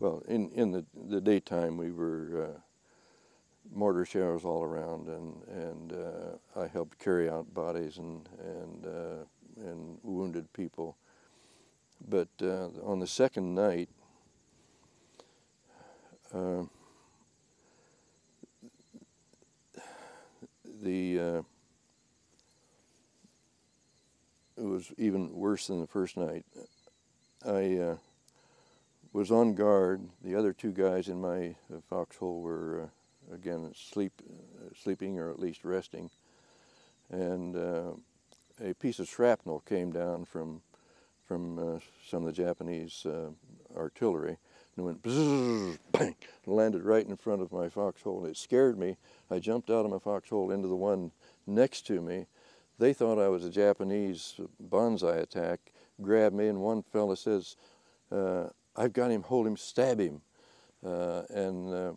well, in, in the, the daytime, we were uh, mortar shells all around, and, and uh, I helped carry out bodies and, and, uh, and wounded people. But uh, on the second night, uh, the uh, it was even worse than the first night. I uh, was on guard. The other two guys in my uh, foxhole were uh, again sleep, uh, sleeping or at least resting, and uh, a piece of shrapnel came down from from uh, some of the Japanese artillery and went bzzz, bang, and landed right in front of my foxhole. It scared me. I jumped out of my foxhole into the one next to me. They thought I was a Japanese banzai attack, grabbed me, and one fella says, uh, I've got him, hold him, stab him. Uh, and uh,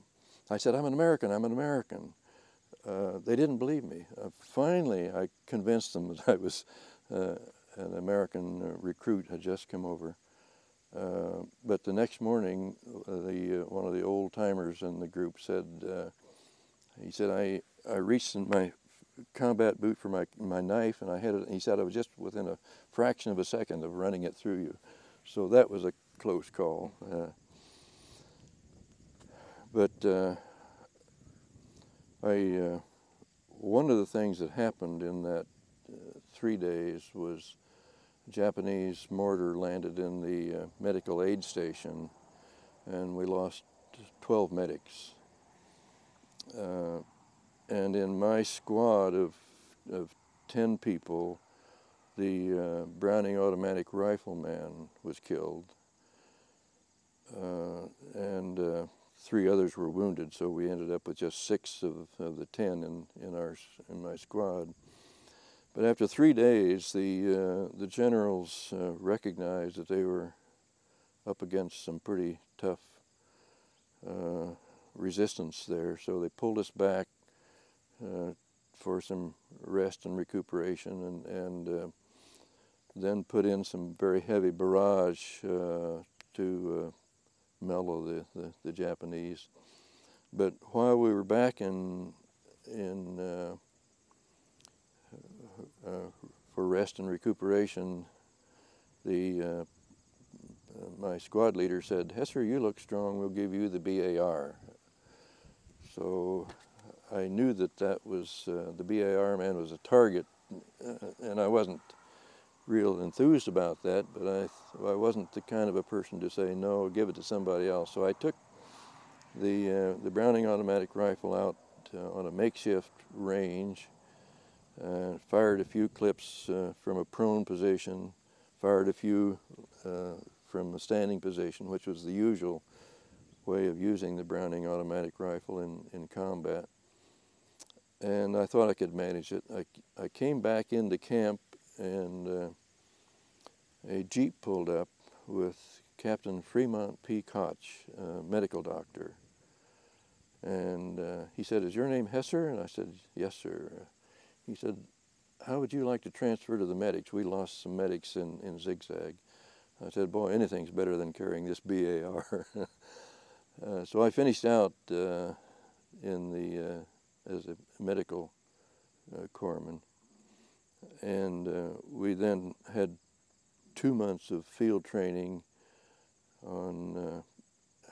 I said, I'm an American, I'm an American. Uh, they didn't believe me. Uh, finally, I convinced them that I was uh, an American recruit had just come over. Uh, but the next morning, uh, the uh, one of the old timers in the group said, he said, I, I reached in my combat boot for my, my knife and I had it, he said I was just within a fraction of a second of running it through you. So that was a close call. Uh, but uh, I, uh, one of the things that happened in that three days was Japanese mortar landed in the uh, medical aid station and we lost 12 medics. Uh, and in my squad of, of 10 people, the uh, Browning automatic rifleman was killed. Uh, and uh, three others were wounded, so we ended up with just six of, of the 10 in, in, our, in my squad. But after three days, the, uh, the generals uh, recognized that they were up against some pretty tough uh, resistance there, so they pulled us back uh, for some rest and recuperation and, and then put in some very heavy barrage to mellow the, the, the, Japanese. But while we were back in, in uh, for rest and recuperation, the uh, my squad leader said, Hesser, you look strong, we'll give you the BAR. So I knew that that was, uh, the BAR man was a target, uh, and I wasn't real enthused about that, but I, I wasn't the kind of a person to say, no, give it to somebody else. So I took the, uh, the Browning automatic rifle out uh, on a makeshift range uh, fired a few clips uh, from a prone position, fired a few uh, from a standing position, which was the usual way of using the Browning automatic rifle in, in combat. And I thought I could manage it. I, I came back into camp and uh, a Jeep pulled up with Captain Fremont P. Koch, medical doctor. And uh, he said, is your name Hesser? And I said, yes, sir. He said, how would you like to transfer to the medics? We lost some medics in, in Zigzag. I said, boy, anything's better than carrying this BAR. uh, so I finished out uh, in the, uh, as a medical uh, corpsman. And uh, we then had two months of field training on uh,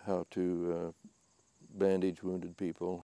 how to bandage wounded people,